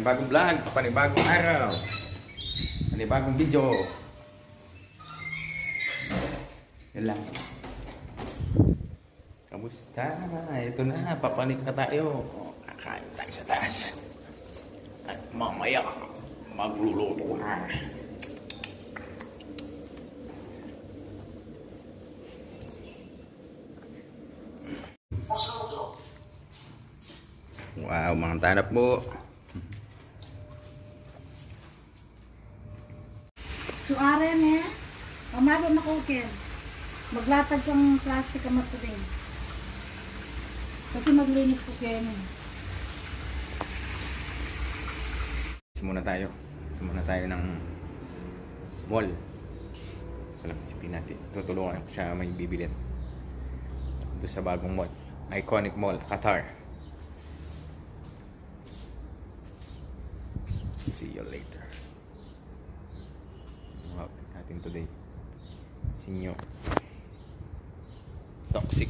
Panibagong vlog, panibagong araw. Panibagong video. Yan lang. Kamusta? Ito na, papanik na tayo. Kakain tayo sa taas. At mamaya, magluluto na. Wow, mga tanap po. Suaren eh. Pamalo na ko ken. Maglatag kang plastic ang matuling. Kasi maglinis ko ken. Muna tayo. Muna tayo ng mall. Walang isipin natin. Tutulungan ko siya may bibilin. Doon sa bagong mall. Iconic Mall, Qatar. Today. Sinyo. Toxic.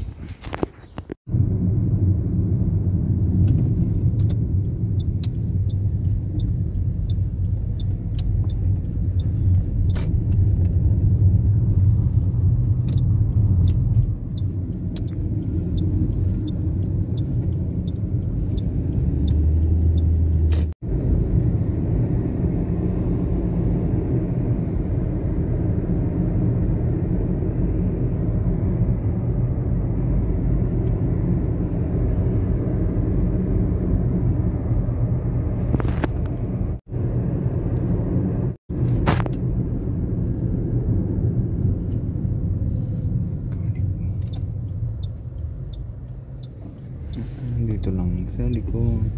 Dito lang sa likod.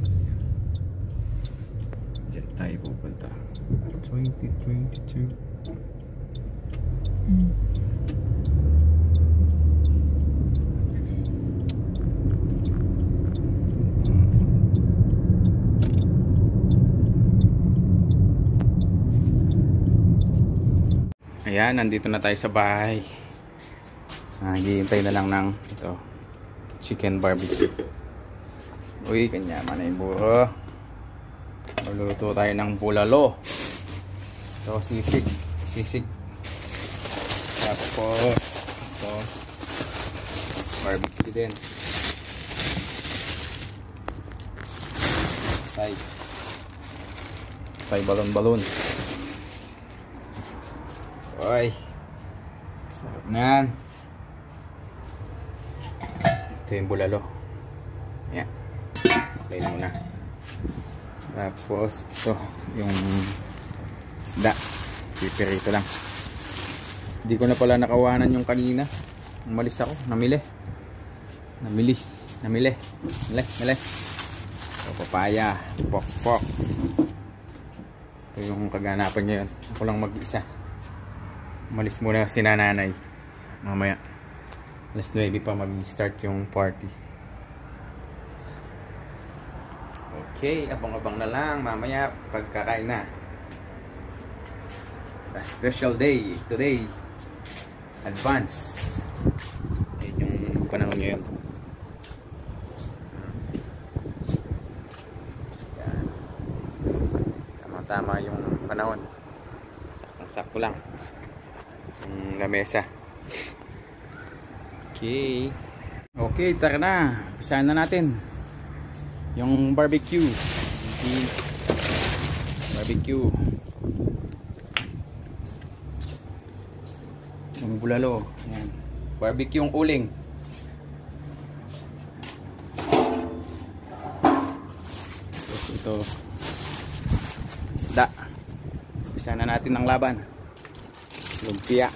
Diyan tayo pupunta. 2022. Ayan, nandito na tayo sa bahay. Naghihintay na lang ng ito, chicken barbecue. Uy, kanya man yung buro. Magluluto tayo ng bulalo. Ito, sisig. Sisig. Tapos, ito, barbecue din. Tay. Tay balon-balon. Uy. Sarap na yan. Ito yung bulalo. Okay muna. Tapos, ito, yung isda. Pipirito lang. Hindi ko na pala nakawanan yung kanina. Umalis ako. Namili. Namili. Namili. Mili. Mili. So, papaya. Pok, pok. Ito yung kaganapan ngayon. Ako lang mag-isa. Umalis muna si nanay. Mamaya. Alas 9 pa mag-start yung party. Okay, abang-abang na lang mamaya pagkakain na. A special day today. Advance. Ayun yung panahon ngayon. Tama-tama yung panahon. Sakto lang. Yung lamesa. Okay. Okay, tara na. Pisahan na natin yung barbecue. Okay. barbecue. Yung bulalo. Ayan. barbecue yung uling. Tapos ito. Isda. Isa na natin ang laban. Lumpia.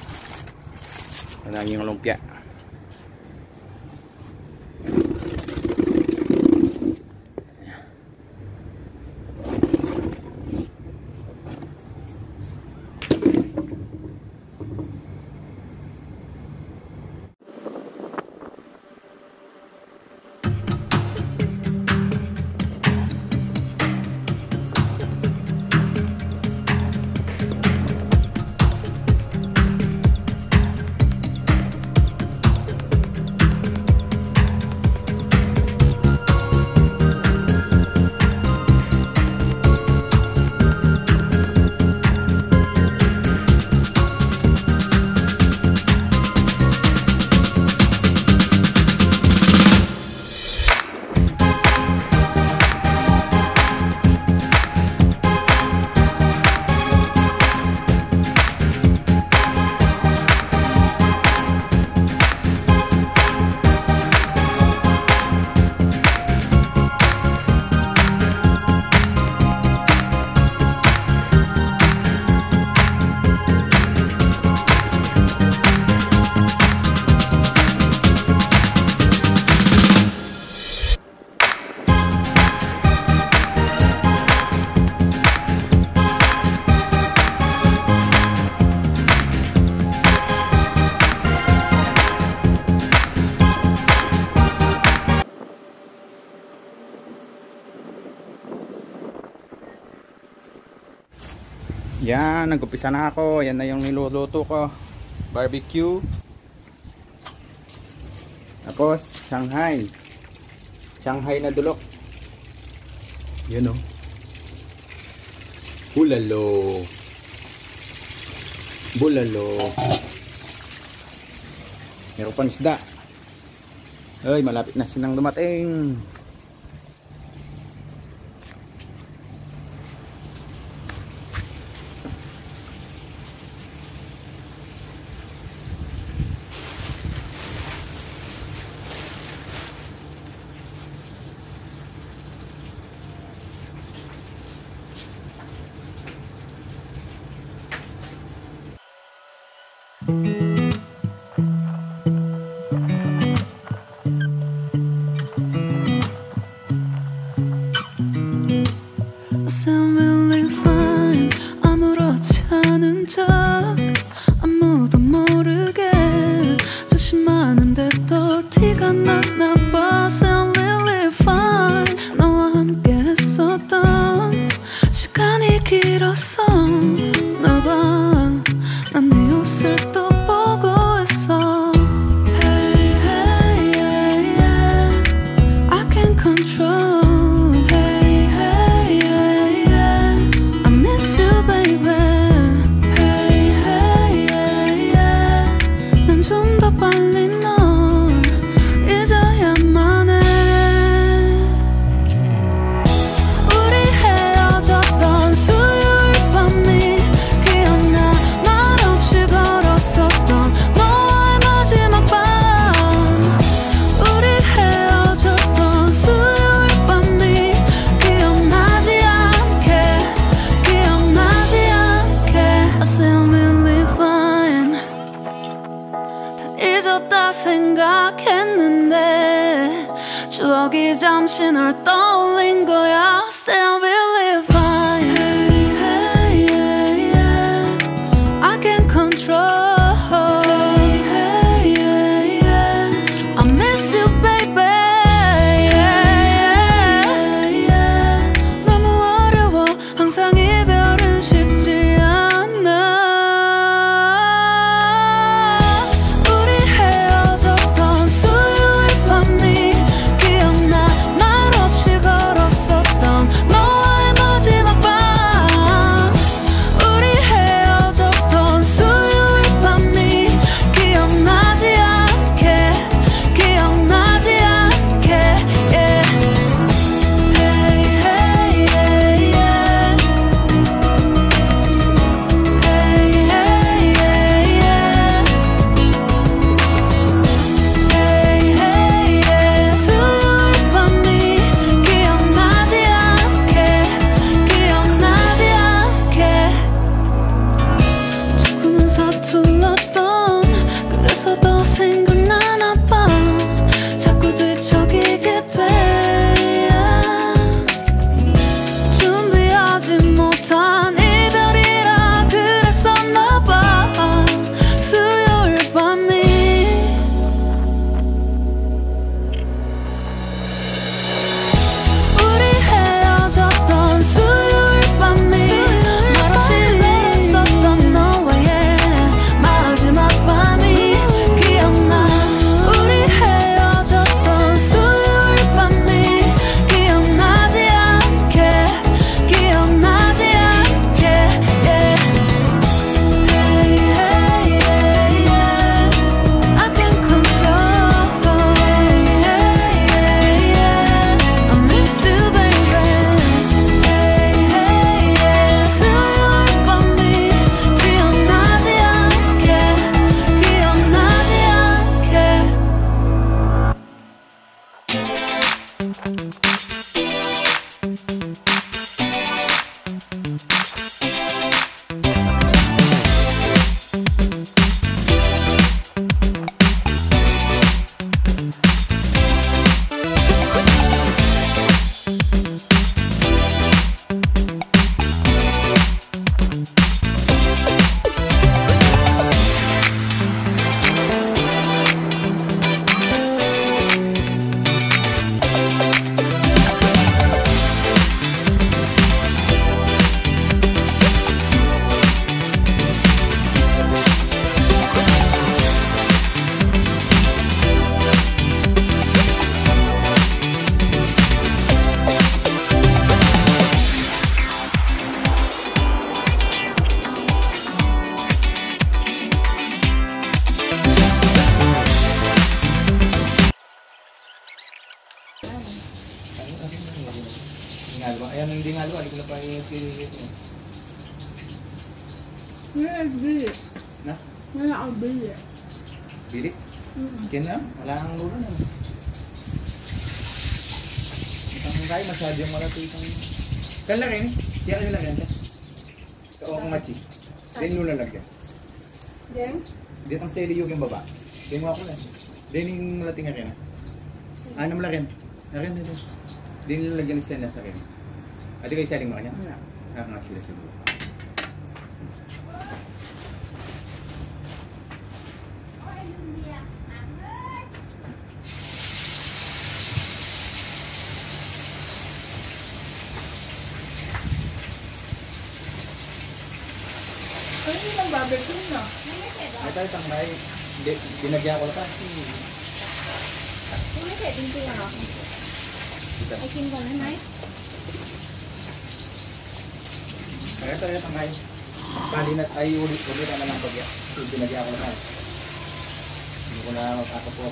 Ito yung lumpia Yan, nagupisa na ako. Yan na yung niluluto ko. Barbecue. Tapos, Shanghai. Shanghai na dulok. Yun o. Oh. Bulalo. Bulalo. Meron pang isda. Ay, malapit na silang dumating. Na pa. Wala nagbili. Na? Wala akong bili. Bili? Yan lang. Wala nang lulo na. Ang kaya masyadong malapit ang... Kan lang. Siya kayo lagyan. Oo, kung machi. Then nyo lalagyan. Then? Dito ang sili yung baba. Then mo ako lang. Then yung malating akin. Ano mo lagyan? Akin dito. Then yung lalagyan ni Stella sa akin. Ate kayo saling mo kanya? Wala. Ah, nga sila siguro. Ano yung lang barbecue na? Ay tayo tangay. Hindi, binagyan ko pa. Hindi pwede hindi lang ako. Dito. Ay, kin ko na, Nay. Kaya tayo tangay. Palinat ay ulit ulit na lang pagya. So, binagyan ko na. Hindi ko na magkakapo.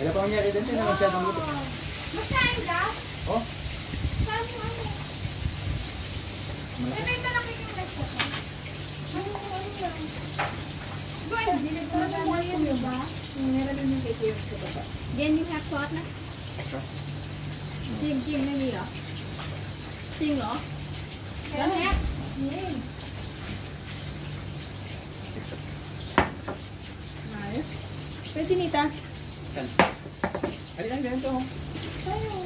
Kaya pa mangyari din tayo na masyadong luto. Masahin ka? Oh, Saan mo ano? malaki. Ano yung malaki yung restaurant mo? Ano ko ano yan? Boy, dinagdagan mo yun, ba? Meron din yung kay sa baba. Then you have thought na? Ting, ting na niya. Ting, oh? Lahat? Yay. Ayos. Pwede nita. Saan? Alin lang ganito. oh. Tayo.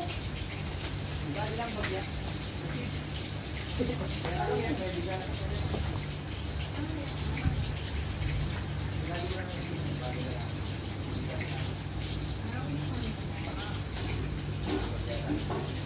Ano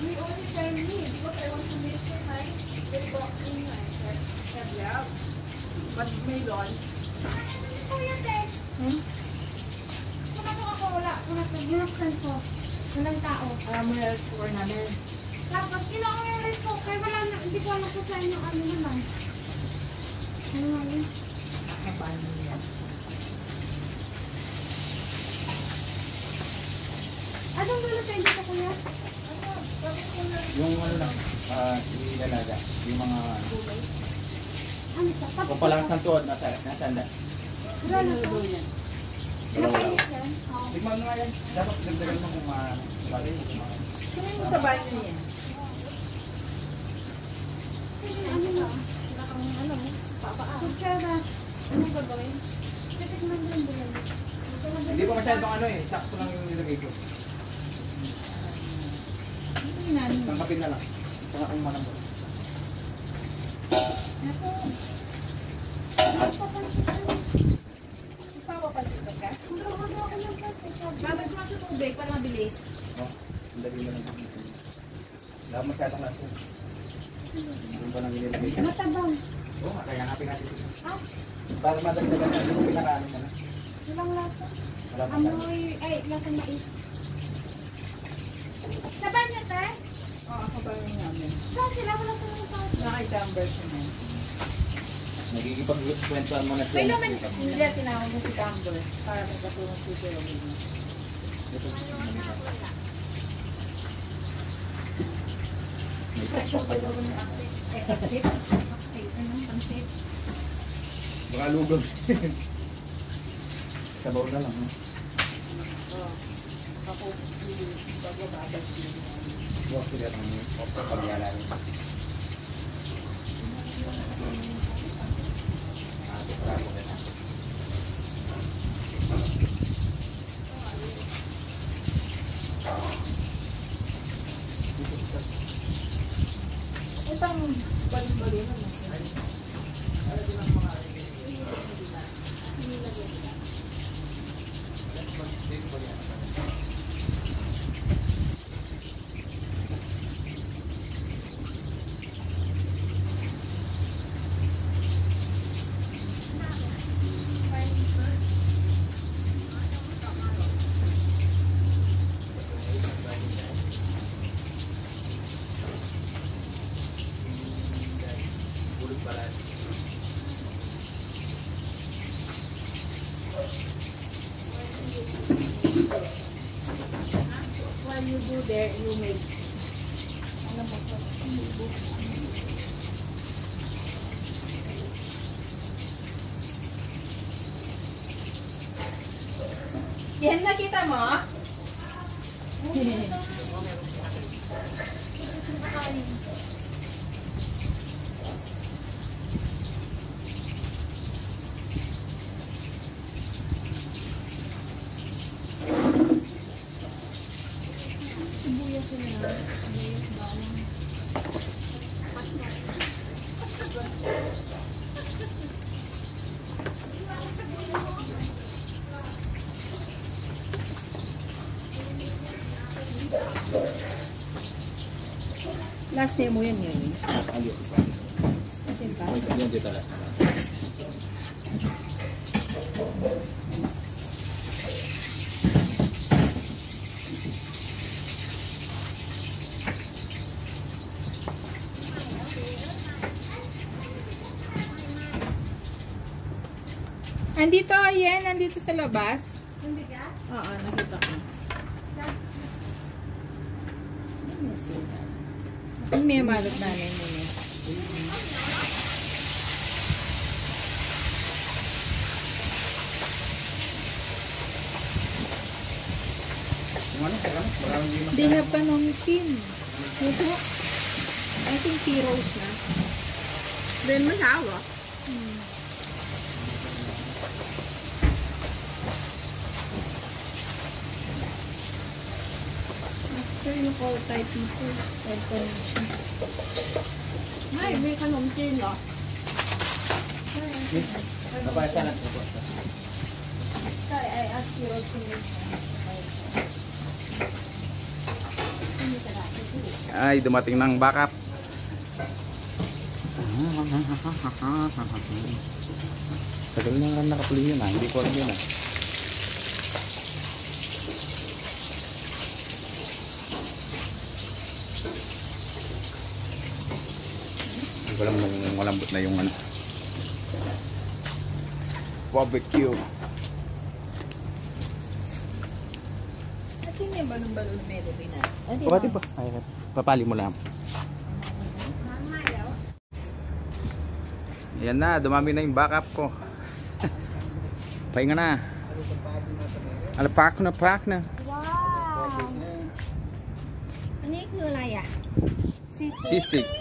We only tell me because I want to make sure my boxing my Yeah. But may doon. Kuya Ted, Hmm? kumatok ako wala. Kumatok, binuksan ko. Walang tao. Ah, may for namin. Tapos kinuha ko yung rice cooker. Wala na, hindi ko alam kung saan yung ano naman. Ano nga yun? Paano yan? Anong lulutuin dito kuya? Yung ano lang, ah, ilalaga. Yung mga... Ano Kung palang sa tuod, nasa, nasaan na? Wala na yan. Dalawa lang. Tignan mo nga yan. Dapat dagdagan mo kung ma... Bagay mo kung ma... Kunin mo sa banyo yan. Sige, ano na? Wala kang ano, papaa. Kutsara. Anong gagawin? Titikman din din. Hindi pa masyadong ano eh. Sakto lang yung nilagay ko. Tangkapin na lang. Saka kung manambot. Ako. Ano pa pansin ano? Ipapapansin ka? Hindi ako ako ng pansin. Babad mo sa tubig para mabilis. No? Ang dali na lang. Dapat masyadong laso. Yung pa lang nilagay. Matabang. Oo nga, kaya hanapin natin. Ah, Para madagdagan natin yung pinakaano na. walang lasa. Amoy, ay, lasang mais. Sa banyo, te? Oo, ako pa rin namin. Saan sila? Wala pa lang tao. Nakita ang version na yun. Nagkikipagkwentuhan mo na siya. May naman, hindi tinawag mo si Camber para magkatulong si Jerome. May Exit. pa pa. Exit. Exit. Ano? Pansit. Baka lugod. Sabaw na lang. Huwag sila ang pagyalan. Itang balon-balon naman. When you do there, you make. Ano mo to? Yan nakita mo? Last name mo yan yun. Ayun. Atin pa. Dito lang. Andito, yan. Nandito sa labas. Oo, nakita ko. Ang mo niya. Yung ano, ano? Marami din They have panongchin. Ito. I think heroes na. Then masawa. ช่วยโกไตปีโป้ไตโป้ไม่มีขนมจีนเหรอใช่เอาไปใช่ไหมใช่ไออาคิโรคุไอ้ dumating ng backup. Tagal na lang nakapuli yun ah, hindi ko alam yun ah. walang nung malambot na yung ano barbecue at yun yung balon-balon meron din ah pati pa ayun papali mo lang mm-hmm. Ayan na, dumami na yung backup ko. Pahinga na. Alapak na, pak na. Wow! Ano yung kulay ah? Sisig. Sisig.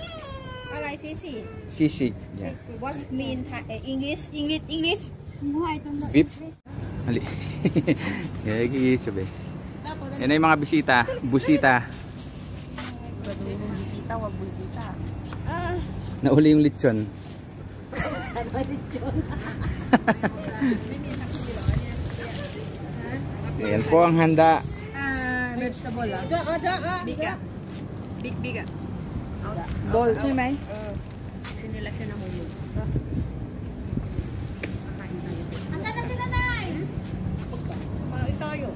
Thai sisig. Sisig. Yeah. Sisig. What mean Thai? English, English, English. No, I don't know. Beep. Mali. Gagi, sabi. Yan na yung mga bisita. Busita. Busita, wag busita. Ah. Nauli yung lechon. Ano lechon? Ayan po ang handa. Ah, vegetable. Ah. Biga. Biga. Biga. โบลใช่ไหมเออ sinila siya ng ulo. Asan na sila, Nay? Kumain tayo.